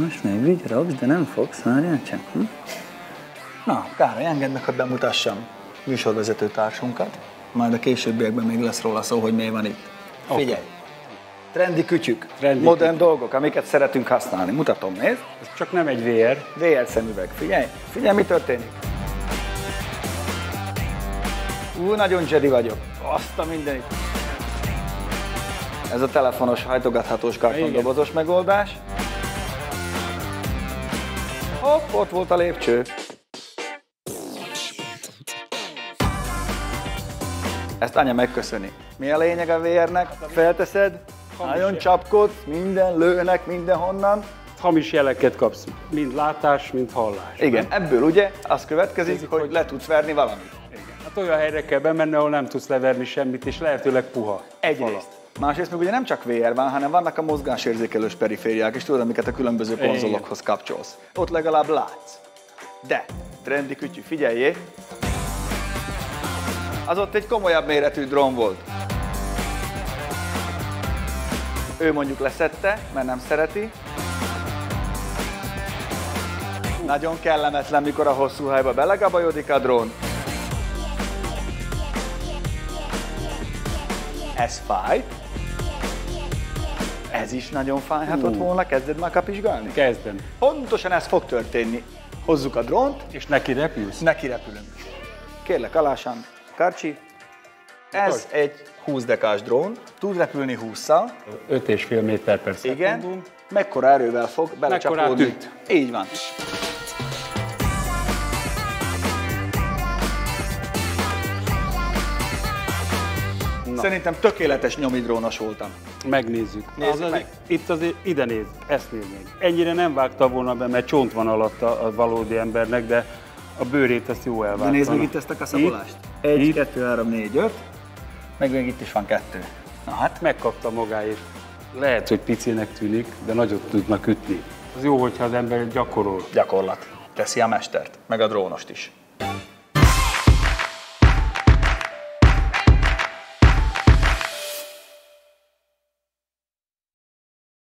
Most még vigyorogsz, de nem fogsz, várjál csak. Hm? Na, Károly, engedd meg, hogy bemutassam műsorvezető társunkat. Majd a későbbiekben még lesz róla szó, hogy mi van itt. Figyelj! Trendi kütyük, Trendi modern kütyük. dolgok, amiket szeretünk használni. Mutatom, nézd! Ez csak nem egy VR. VR szemüveg, figyelj! Figyelj, mi történik! Ú, nagyon Jedi vagyok. Azt a mindenit. Ez a telefonos hajtogathatós kartondobozos megoldás. Hopp, ott volt a lépcső. Ezt anya megköszöni. Mi a lényeg a VR-nek? Felteszed, nagyon jel. csapkodsz, minden lőnek mindenhonnan. Hamis jeleket kapsz, mind látás, mind hallás. Igen, ebből ugye az következik, Nézzük, hogy hogy- le tudsz verni valamit. Igen. Hát olyan helyre kell bemenni, ahol nem tudsz leverni semmit, és lehetőleg puha. Egyrészt. Másrészt meg ugye nem csak VR van, hanem vannak a mozgásérzékelős perifériák is, tudod, amiket a különböző konzolokhoz kapcsolsz. Ott legalább látsz. De, trendi kütyű, figyeljé! Az ott egy komolyabb méretű drón volt. Ő mondjuk leszette, mert nem szereti. Nagyon kellemetlen, mikor a hosszú hajba belegabajodik a drón. Ez fáj. Ez is nagyon fájhatott volna, kezded már kapizsgálni? Kezdem. Pontosan ez fog történni. Hozzuk a drónt, És neki repülsz? neki repülünk. Kérlek, Alásán, Karcsi, ez egy 20 dekás drón, tud repülni 20-szal, 5,5 méter per igen, szekundum. mekkora erővel fog belecsapódni. Így van. Na. Szerintem tökéletes nyomidrónos voltam. Megnézzük. Nézzük az, meg. Itt azért, ide néz, ezt nézd meg. Ennyire nem vágta volna be, mert csont van alatta a valódi embernek, de a bőrét ezt jó elvágta. De nézd meg itt ezt a kaszabolást. Itt? 1, Itt? 2, 3, 4, 5. Meg még itt is van kettő. Na hát, Megkapta magáért. Lehet, hogy picinek tűnik, de nagyot tudnak ütni. Az jó, hogyha az ember gyakorol. gyakorlat. Teszi a mestert, meg a drónost is.